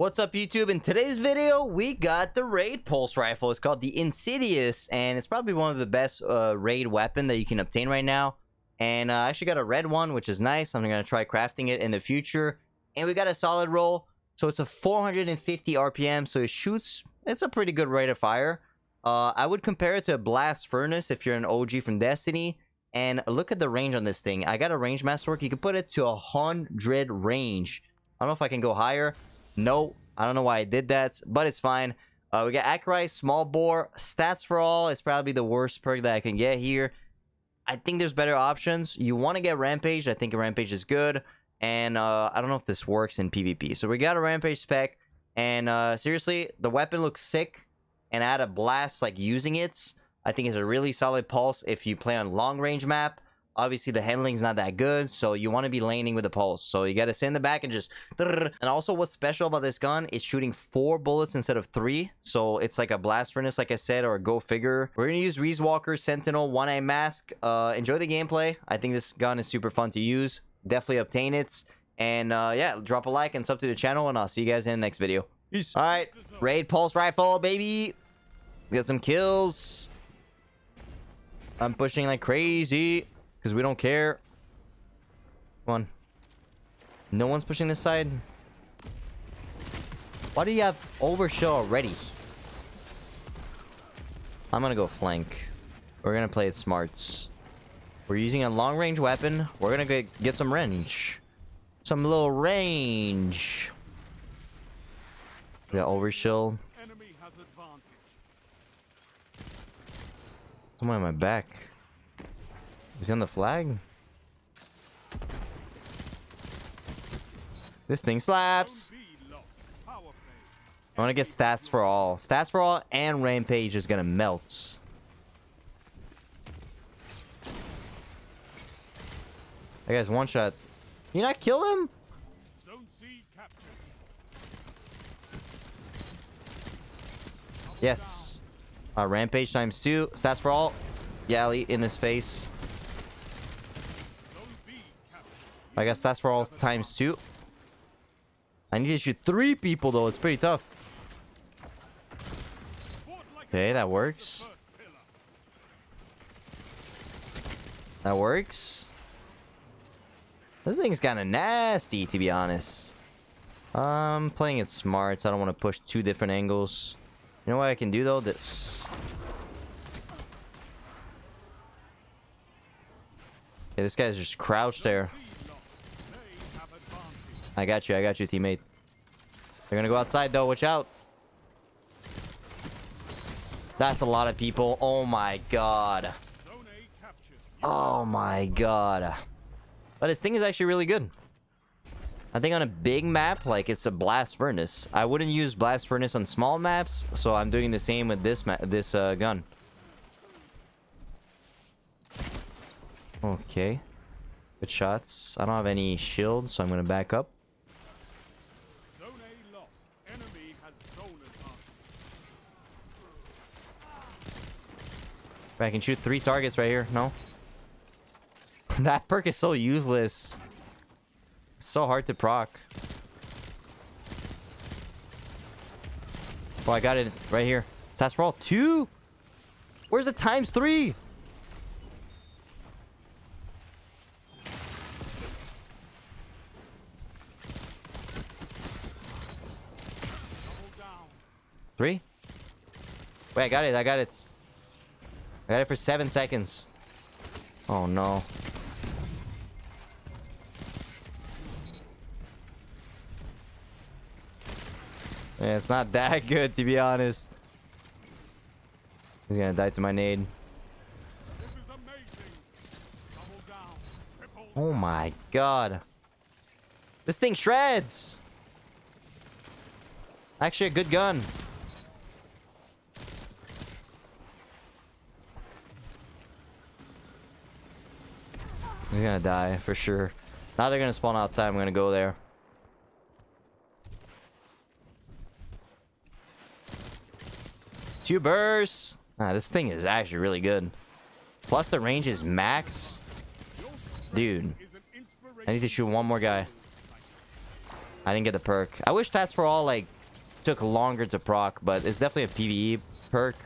What's up YouTube? In today's video, we got the Raid Pulse Rifle. It's called the Insidious, and it's probably one of the best uh, raid weapon that you can obtain right now. And uh, I actually got a red one, which is nice. I'm going to try crafting it in the future. And we got a solid roll. So it's a 450 RPM, so it shoots... It's a pretty good rate of fire. Uh, I would compare it to a Blast Furnace if you're an OG from Destiny. And look at the range on this thing. I got a range masterwork. You can put it to a 100 range. I don't know if I can go higher. No, I don't know why I did that, but it's fine. Uh, we got Acrite, Small Bore, Stats for All. It's probably the worst perk that I can get here. I think there's better options. You want to get Rampage. I think Rampage is good. And uh, I don't know if this works in PvP. So we got a Rampage spec. And uh, seriously, the weapon looks sick. And had a blast like using it. I think it's a really solid pulse if you play on long range map obviously the handling's not that good so you want to be laning with the pulse. So you got to sit in the back and just and also what's special about this gun is shooting four bullets instead of three. So it's like a blast furnace like i said or a go figure. We're gonna use reese walker sentinel one eye mask. Uh enjoy the gameplay. I think this gun is super fun to use. Definitely obtain it. And uh yeah drop a like and sub to the channel and i'll see you guys in the next video. Peace. All right raid pulse rifle baby. Get some kills. I'm pushing like crazy because we don't care. Come on. No one's pushing this side. Why do you have overshield already? I'm gonna go flank. We're gonna play it smarts. We're using a long range weapon. We're gonna get, get some range. Some little range. We got overshield. Someone on my back. Is he on the flag? This thing slaps. I want to get stats for all. Stats for all and rampage is going to melt. That guy's one shot. You not kill him? Yes. Uh, rampage times two. Stats for all. Yali in his face. I guess that's for all times two. I need to shoot three people though. It's pretty tough. Okay, that works. That works. This thing's kind of nasty, to be honest. I'm playing it smart, so I don't want to push two different angles. You know what I can do, though? This. Yeah, this guy's just crouched there. I got you. I got you, teammate. They're gonna go outside, though. Watch out. That's a lot of people. Oh, my God. Oh, my God. But his thing is actually really good. I think on a big map, like it's a blast furnace. I wouldn't use blast furnace on small maps, so I'm doing the same with this this uh, gun. Okay. Good shots. I don't have any shield, so I'm gonna back up. I can shoot three targets right here. No. that perk is so useless. It's so hard to proc. Oh, I got it right here. For all two. Where's the times three? Three? Wait, I got it. I got it. I got it for seven seconds. Oh no. Yeah, it's not that good to be honest. He's gonna die to my nade. Oh my god. This thing shreds! Actually a good gun. He's gonna die for sure. Now they're gonna spawn outside. I'm gonna go there. Two bursts. Ah, this thing is actually really good. Plus the range is max. Dude. I need to shoot one more guy. I didn't get the perk. I wish Stats for All, like, took longer to proc, but it's definitely a PvE perk.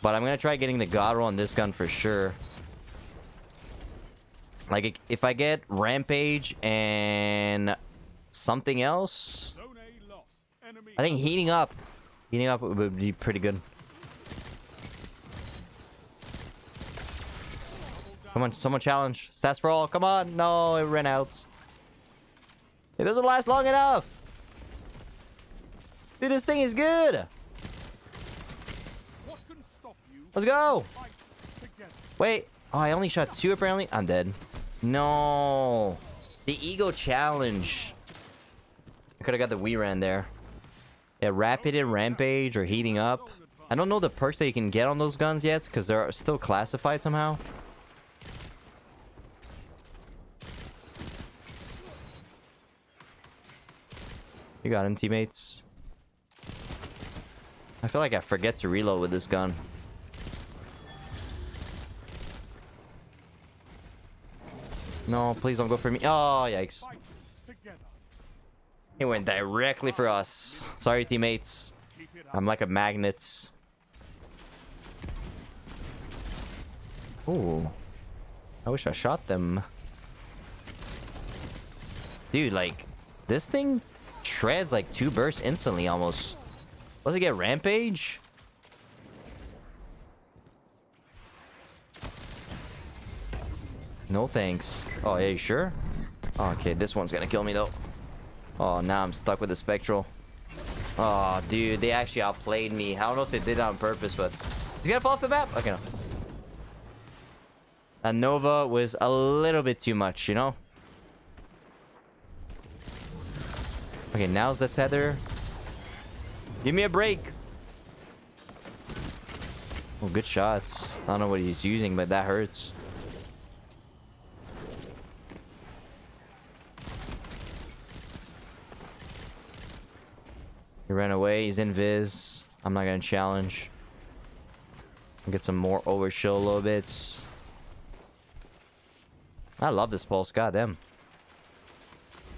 But I'm gonna try getting the God roll on this gun for sure. Like, if I get Rampage and something else... I think heating up. Heating up would be pretty good. Come on, someone challenge. Stats for all. Come on. No, it ran out. It doesn't last long enough. Dude, this thing is good. Let's go. Wait. Oh, I only shot two apparently. I'm dead. No. The ego challenge. I could have got the Wii ran there. Yeah, rapid and rampage or heating up. I don't know the perks that you can get on those guns yet because they're still classified somehow. You got him, teammates. I feel like I forget to reload with this gun. No, please don't go for me. Oh, yikes. He went directly for us. Sorry, teammates. I'm like a magnet. Ooh. I wish I shot them. Dude, like, this thing shreds like two bursts instantly almost. Does it get rampage? No thanks. Oh, yeah, you sure? Okay, this one's gonna kill me though. Oh, now I'm stuck with the spectral. Oh, dude, they actually outplayed me. I don't know if they did it on purpose, but he's gonna fall off the map. Okay, no. A Nova was a little bit too much, you know. Okay, now's the tether. Give me a break. Oh, good shots. I don't know what he's using, but that hurts. He ran away. He's in Viz. I'm not going to challenge. Get some more overshield a little bits. I love this pulse. God damn.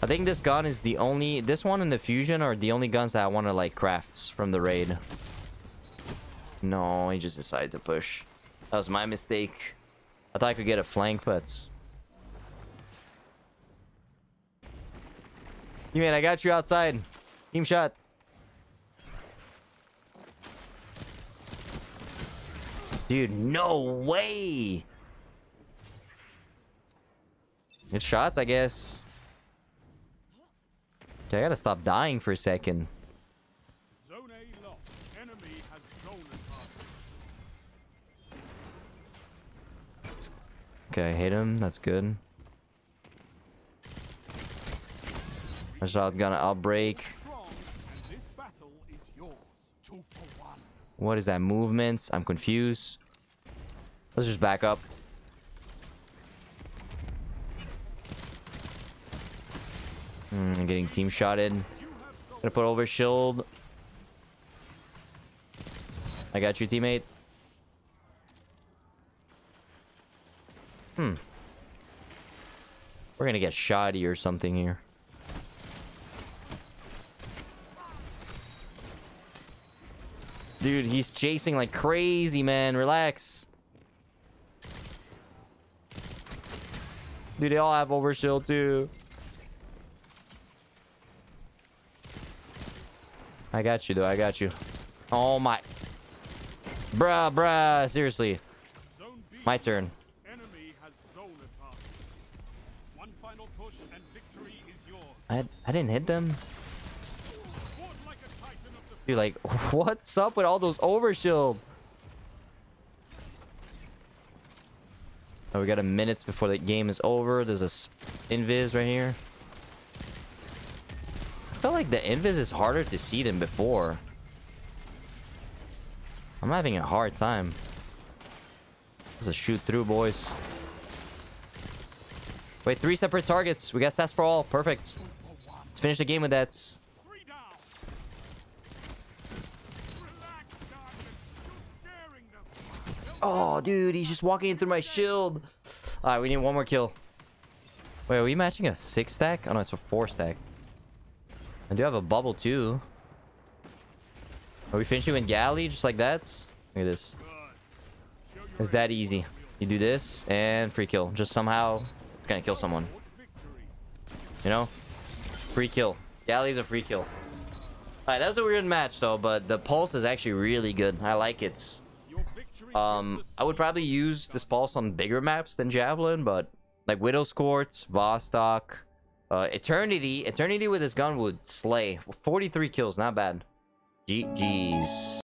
I think this gun is the only... This one and the fusion are the only guns that I want to like craft from the raid. No, he just decided to push. That was my mistake. I thought I could get a flank, but... You mean I got you outside. Team shot. Dude, no way! Good shots, I guess. Okay, I gotta stop dying for a second. Zone A lost. Enemy has Okay, I hit him. That's good. My shotgun outbreak. What is that movements? I'm confused. Let's just back up. Mm, I'm getting team shotted. Gonna put over shield. I got you, teammate. Hmm. We're gonna get shoddy or something here. Dude, he's chasing like crazy, man. Relax. Dude, they all have overshield too. I got you, though. I got you. Oh, my. Bruh, bruh. Seriously. My turn. I, I didn't hit them. Dude, like, what's up with all those overshield? Oh, we got a minutes before the game is over. There's a invis right here. I feel like the invis is harder to see than before. I'm having a hard time. Let's a shoot through, boys. Wait, three separate targets. We got stats for all. Perfect. Let's finish the game with that. Oh, dude, he's just walking through my shield. All right, we need one more kill. Wait, are we matching a six stack? Oh, no, it's a four stack. I do have a bubble too. Are we finishing with galley just like that? Look at this. It's that easy. You do this and free kill. Just somehow it's gonna kill someone. You know? Free kill. Galley's a free kill. Alright, that's a weird match though, but the pulse is actually really good. I like it. Um, I would probably use this pulse on bigger maps than Javelin, but like Widow's Court, Vostok, uh, Eternity. Eternity with his gun would slay. 43 kills, not bad. GG's.